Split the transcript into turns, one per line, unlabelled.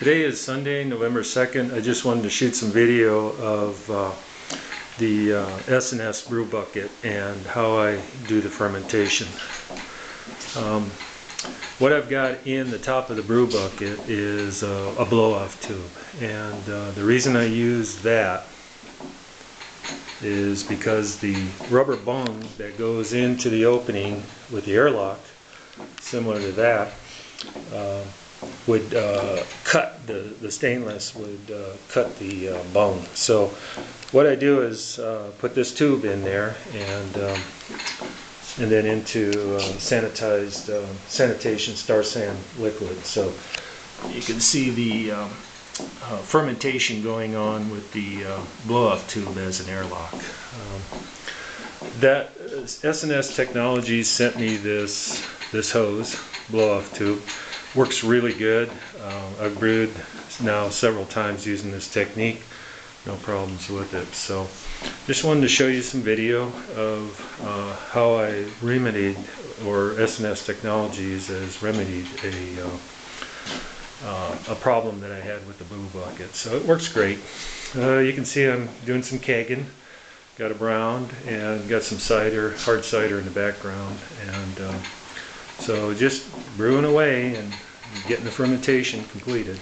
Today is Sunday, November 2nd. I just wanted to shoot some video of uh, the uh, S&S brew bucket and how I do the fermentation. Um, what I've got in the top of the brew bucket is uh, a blow-off tube and uh, the reason I use that is because the rubber bung that goes into the opening with the airlock, similar to that, uh, would uh, cut, the, the stainless would uh, cut the uh, bung. So what I do is uh, put this tube in there and um, and then into uh, sanitized uh, sanitation Star San liquid. So you can see the um, uh, fermentation going on with the uh, blow-off tube as an airlock. Um, that S&S Technologies sent me this this hose blow-off tube. Works really good. Uh, I've brewed now several times using this technique. No problems with it. So just wanted to show you some video of uh, how I remedied, or S&S Technologies has remedied a uh, uh, a problem that I had with the brew bucket. So it works great. Uh, you can see I'm doing some kegging. Got a brown and got some cider, hard cider in the background. And uh, so just brewing away and getting the fermentation completed.